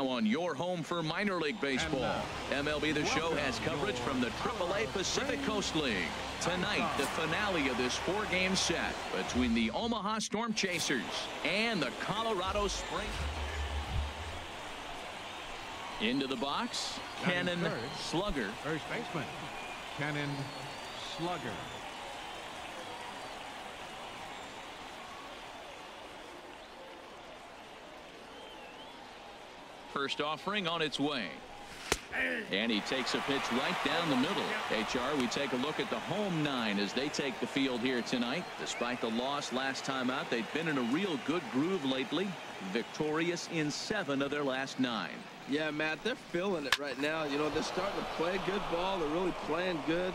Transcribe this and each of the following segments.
Now on your home for minor league baseball. Uh, MLB The Show has coverage from the AAA Pacific Coast League. Tonight, the finale of this four-game set between the Omaha Storm Chasers and the Colorado Springs. Into the box, Cannon Slugger. First baseman, Cannon Slugger. First offering on its way. And he takes a pitch right down the middle. HR, we take a look at the home nine as they take the field here tonight. Despite the loss last time out, they've been in a real good groove lately. Victorious in seven of their last nine. Yeah, Matt, they're feeling it right now. You know, they're starting to play good ball. They're really playing good.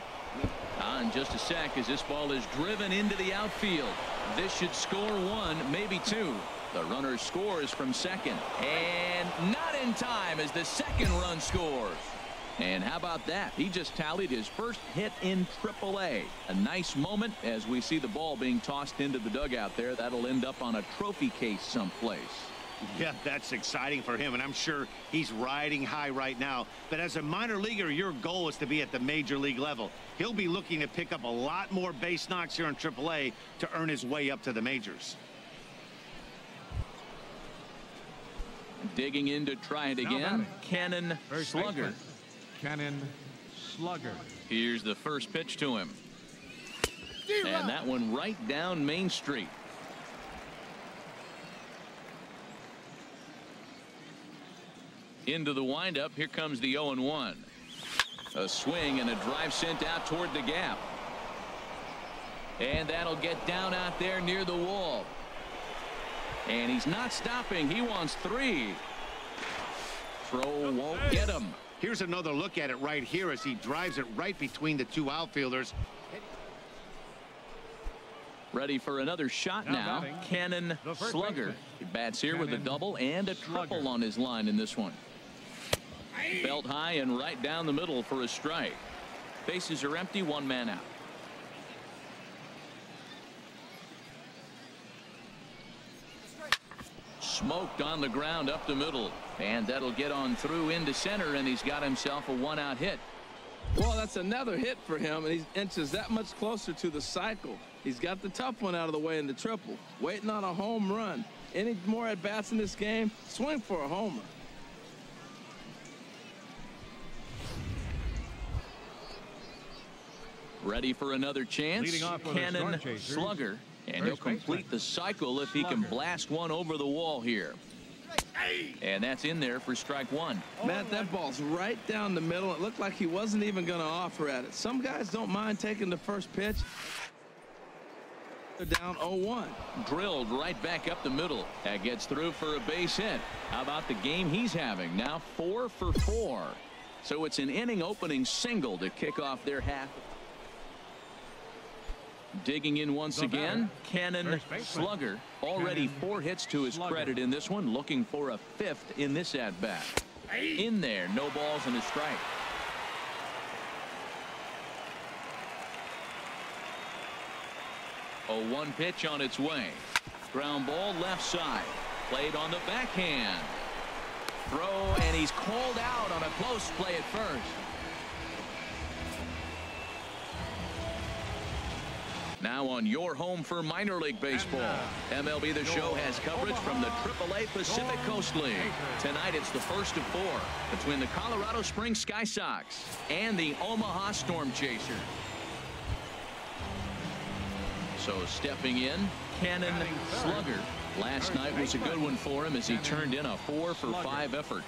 Ah, on just a sec as this ball is driven into the outfield. This should score one, maybe two. The runner scores from second. And not in time as the second run scores. And how about that? He just tallied his first hit in AAA. A nice moment as we see the ball being tossed into the dugout there. That'll end up on a trophy case someplace. Yeah, that's exciting for him, and I'm sure he's riding high right now. But as a minor leaguer, your goal is to be at the major league level. He'll be looking to pick up a lot more base knocks here in AAA to earn his way up to the majors. Digging in to try it again. Cannon First Slugger. baseman, Cannon Slugger. Here's the first pitch to him. And that one right down Main Street. Into the windup. Here comes the 0 1. A swing and a drive sent out toward the gap. And that'll get down out there near the wall. And he's not stopping. He wants three. Throw won't get him. Here's another look at it right here as he drives it right between the two outfielders. Ready for another shot Now now. Cannon Slugger. He bats here with a double and a triple Slugger. on his line in this one. Belt high and right down the middle for a strike. Bases are empty, one man out. Smoked on the ground up the middle. And that'll get on through into center, and he's got himself a one out hit. Well, that's another hit for him, and he's inches that much closer to the cycle. He's got the tough one out of the way in the triple, waiting on a home run. Any more at bats in this game? Swing for a homer. Ready for another chance. Leading off for the Cannon Storm Chasers, Slugger. And he'll complete the cycle if he can blast one over the wall here. And that's in there for strike one. Matt, that ball's right down the middle. It looked like he wasn't even going to offer at it. Some guys don't mind taking the first pitch. They're down 0-1. Drilled right back up the middle. That gets through for a base hit. How about the game he's having? Now four for four. So it's an inning opening single to kick off their half. Digging in once The again, Cannon Slugger. Already Cannon four hits to his Slugger. credit in this one, looking for a fifth in this at bat. In there, no balls and a strike. A one pitch on its way. Ground ball left side. Played on the backhand. Throw, and he's called out on a close play at first. Now on your home for minor league baseball. MLB The Show has coverage from the AAA Pacific Coast League. Tonight it's the first of four between the Colorado Springs Sky Sox and the Omaha Storm Chaser. So stepping in, Cannon Slugger. Last night was a good one for him as he turned in a four for five effort.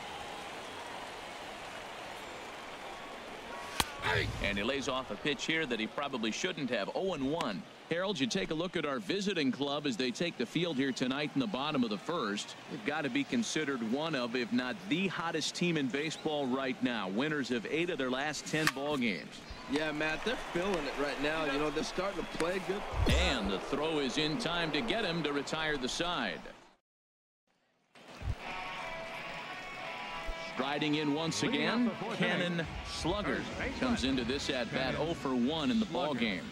And he lays off a pitch here that he probably shouldn't have. 0-1. Harold, you take a look at our visiting club as they take the field here tonight in the bottom of the first. They've got to be considered one of, if not the hottest team in baseball right now. Winners of eight of their last 10 ball games. Yeah, Matt, they're feeling it right now. You know, they're starting to play good. And the throw is in time to get him to retire the side. Riding in once again, Cannon Slugger comes into this at-bat 0 for 1 in the ball game.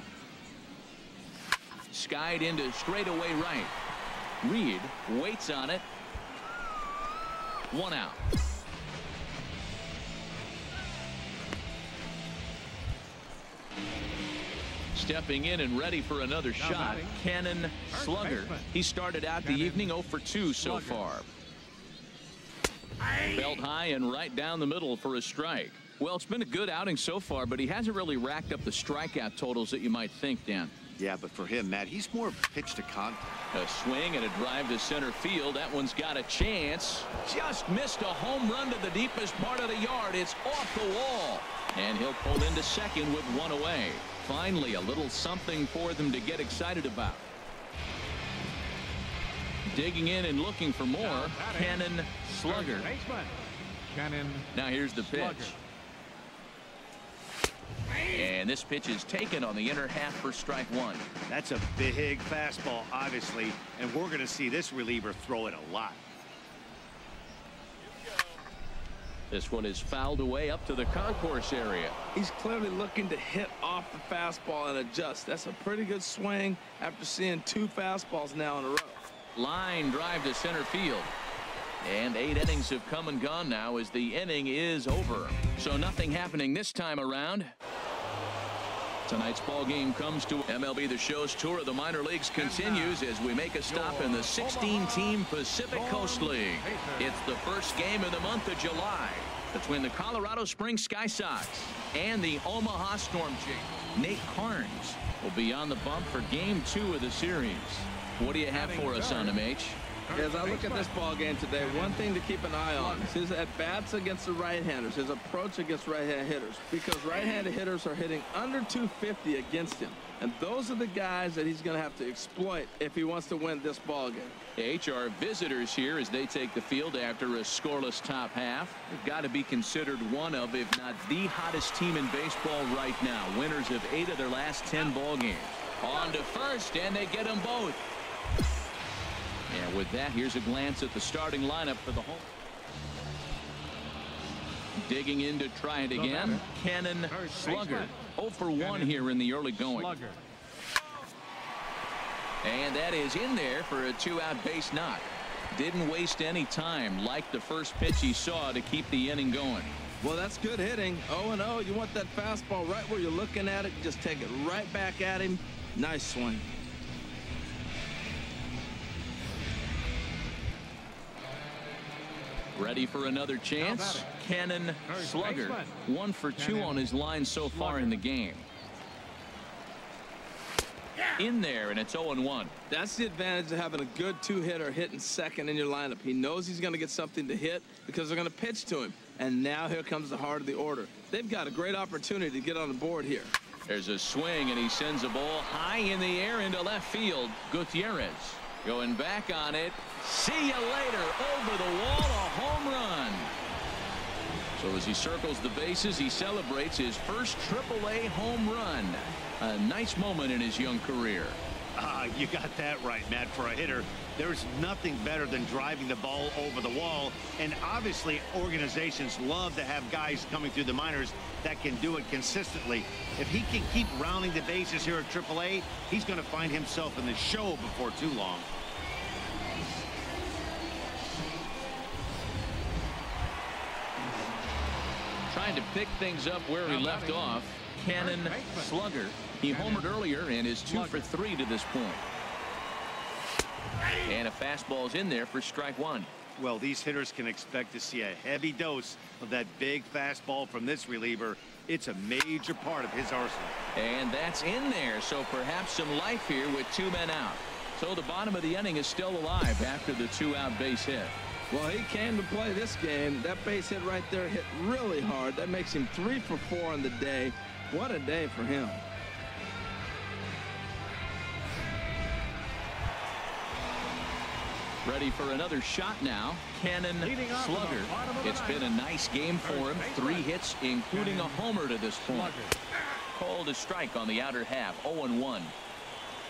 Skied into straightaway right. Reed waits on it. One out. Stepping in and ready for another shot, Cannon Slugger. He started out the evening 0 for 2 so far. Belt high and right down the middle for a strike. Well, it's been a good outing so far, but he hasn't really racked up the strikeout totals that you might think, Dan. Yeah, but for him, Matt, he's more pitch to contact. A swing and a drive to center field. That one's got a chance. Just missed a home run to the deepest part of the yard. It's off the wall. And he'll pull into second with one away. Finally, a little something for them to get excited about. Digging in and looking for more. Cannon Slugger. Cannon. Now here's the pitch. And this pitch is taken on the inner half for strike one. That's a big fastball, obviously, and we're going to see this reliever throw it a lot. This one is fouled away up to the concourse area. He's clearly looking to hit off the fastball and adjust. That's a pretty good swing after seeing two fastballs now in a row. Line drive to center field. And eight innings have come and gone now as the inning is over. So nothing happening this time around. Tonight's ball game comes to MLB The Show's tour of the minor leagues continues as we make a stop in the 16-team Pacific Coast League. It's the first game of the month of July between the Colorado Springs Sky Sox and the Omaha Storm Chief. Nate Carnes will be on the bump for game two of the series. What do you have for us on MH? As I look at this ball game today, one thing to keep an eye on is his at-bats against the right-handers, his approach against right-hand hitters. Because right-handed hitters are hitting under 250 against him. And those are the guys that he's going to have to exploit if he wants to win this ball game. The HR visitors here as they take the field after a scoreless top half. They've got to be considered one of, if not the hottest team in baseball right now. Winners of eight of their last 10 ball games. On to first, and they get them both. And with that, here's a glance at the starting lineup for the home. Digging in to try it again. Cannon Slugger. 0 for 1 here in the early going. Slugger. And that is in there for a two-out base knock. Didn't waste any time like the first pitch he saw to keep the inning going. Well, that's good hitting. 0-0. You want that fastball right where you're looking at it. Just take it right back at him. Nice swing. Ready for another chance. Cannon Slugger. One for two on his line so far in the game. In there, and it's 0-1. That's the advantage of having a good two-hitter hitting second in your lineup. He knows he's going to get something to hit because they're going to pitch to him. And now here comes the heart of the order. They've got a great opportunity to get on the board here. There's a swing, and he sends a ball high in the air into left field. Gutierrez going back on it. See you later. Over the wall, a home run. So as he circles the bases, he celebrates his first AAA home run. A nice moment in his young career. Ah, you got that right, Matt. For a hitter, there's nothing better than driving the ball over the wall. And obviously, organizations love to have guys coming through the minors that can do it consistently. If he can keep rounding the bases here at AAA, he's going to find himself in the show before too long. Pick things up where he left off. Cannon Slugger. He homered earlier and is two for three to this point. And a fastball's in there for strike one. Well, these hitters can expect to see a heavy dose of that big fastball from this reliever. It's a major part of his arsenal. And that's in there, so perhaps some life here with two men out. So the bottom of the inning is still alive after the two-out base hit. Well, he came to play this game. That base hit right there hit really hard. That makes him three for four on the day. What a day for him. Ready for another shot now. Cannon Slugger. It's been a nice game for him. Three hits, including a homer to this point. Called a strike on the outer half. 0-1.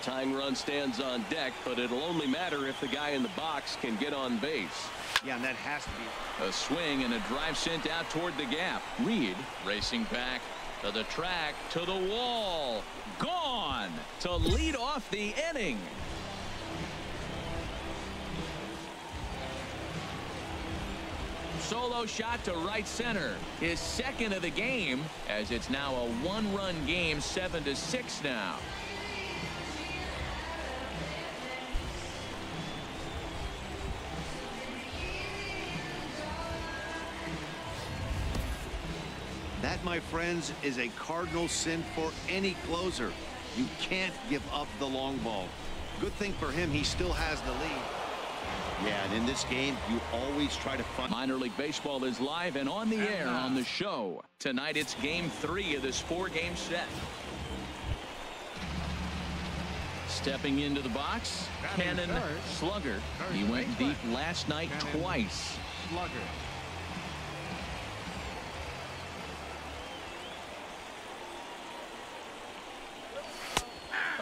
Tying run stands on deck, but it'll only matter if the guy in the box can get on base. Yeah, and that has to be. A swing and a drive sent out toward the gap. Reed racing back to the track, to the wall. Gone to lead off the inning. solo shot to right center. His second of the game as it's now a one-run game, 7 to six now. My friends, is a cardinal sin for any closer. You can't give up the long ball. Good thing for him, he still has the lead. Yeah, and in this game, you always try to find... Minor League Baseball is live and on the air on the show. Tonight, it's game three of this four-game set. Stepping into the box, Cannon Slugger. He went deep last night twice. Slugger.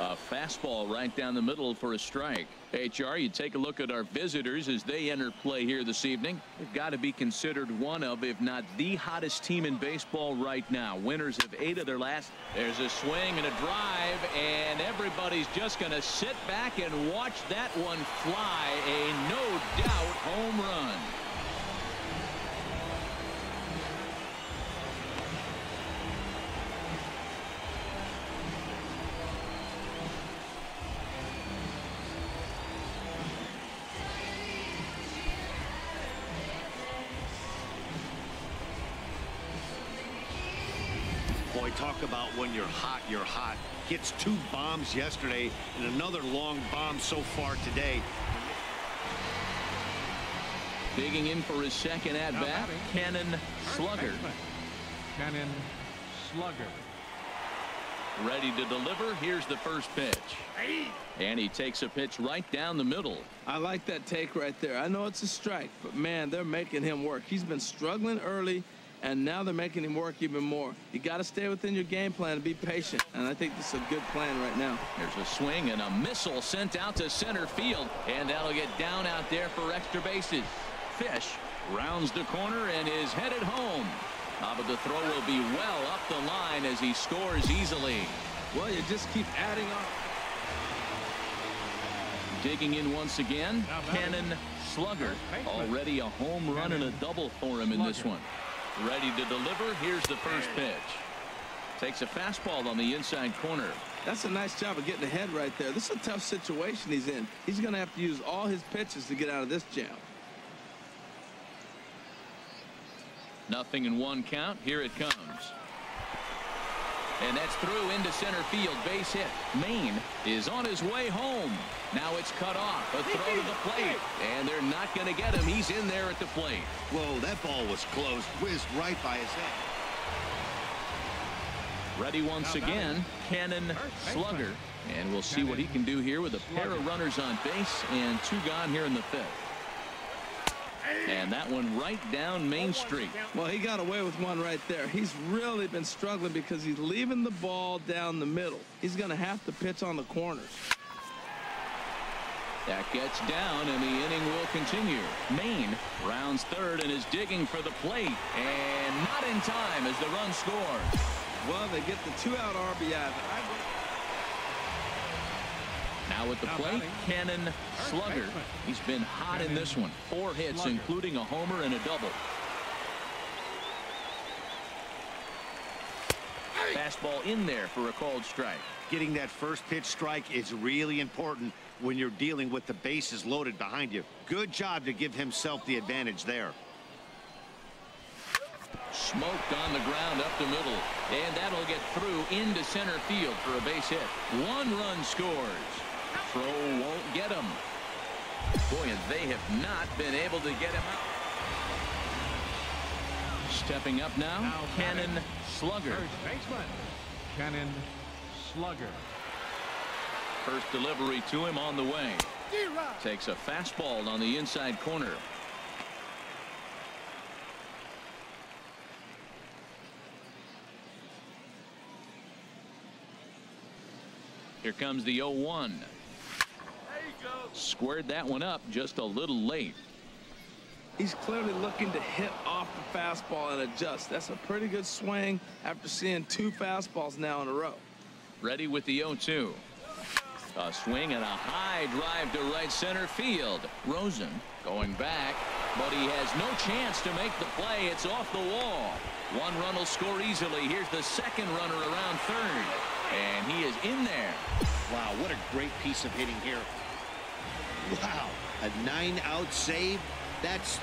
A fastball right down the middle for a strike. HR, you take a look at our visitors as they enter play here this evening. They've got to be considered one of, if not the hottest team in baseball right now. Winners of eight of their last. There's a swing and a drive, and everybody's just going to sit back and watch that one fly. A no doubt home run. Talk about when you're hot, you're hot. Hits two bombs yesterday and another long bomb so far today. Digging in for his second at bat, Cannon Slugger. Cannon Slugger. Ready to deliver. Here's the first pitch. And he takes a pitch right down the middle. I like that take right there. I know it's a strike, but man, they're making him work. He's been struggling early, and now they're making him work even more. You got to stay within your game plan and be patient, and I think this is a good plan right now. There's a swing and a missile sent out to center field, and that'll get down out there for extra bases. Fish rounds the corner and is headed home. Uh, but the throw will be well up the line as he scores easily. Well, you just keep adding on. Digging in once again, Cannon Slugger. Already a home run and a double for him in this one. Ready to deliver. Here's the first pitch. Takes a fastball on the inside corner. That's a nice job of getting ahead right there. This is a tough situation he's in. He's going to have to use all his pitches to get out of this jam. Nothing in one count. Here it comes. And that's through into center field. Base hit. Maine is on his way home. Now it's cut off. A throw to the plate. And they're not going to get him. He's in there at the plate. Whoa, that ball was close. Whizzed right by his head. Ready once again. Cannon Slugger. And we'll see what he can do here with a pair of runners on base and two gone here in the fifth. And that one right down Main Street. Well, he got away with one right there. He's really been struggling because he's leaving the ball down the middle. He's going to have to pitch on the corners. That gets down, and the inning will continue. Maine rounds third and is digging for the plate. And not in time as the run scores. Well, they get the two-out RBI. Now at the plate, Cannon Slugger. He's been hot in this one. Four hits, including a homer and a double. Fastball in there for a called strike. Getting that first pitch strike is really important when you're dealing with the bases loaded behind you. Good job to give himself the advantage there. Smoked on the ground up the middle. And that'll get through into center field for a base hit. One run scores. Throw won't get him. Boy, and they have not been able to get him out. Stepping up now, Now Cannon Slugger. First baseman. Cannon Slugger. First delivery to him on the way. Takes a fastball on the inside corner. Here comes the 0-1. Squared that one up just a little late. He's clearly looking to hit off the fastball and adjust. That's a pretty good swing after seeing two fastballs now in a row. Ready with the 0-2. A swing and a high drive to right center field. Rosen going back but he has no chance to make the play. It's off the wall. One run will score easily. Here's the second runner around third. And he is in there. Wow, what a great piece of hitting here. Wow, a nine-out save. That's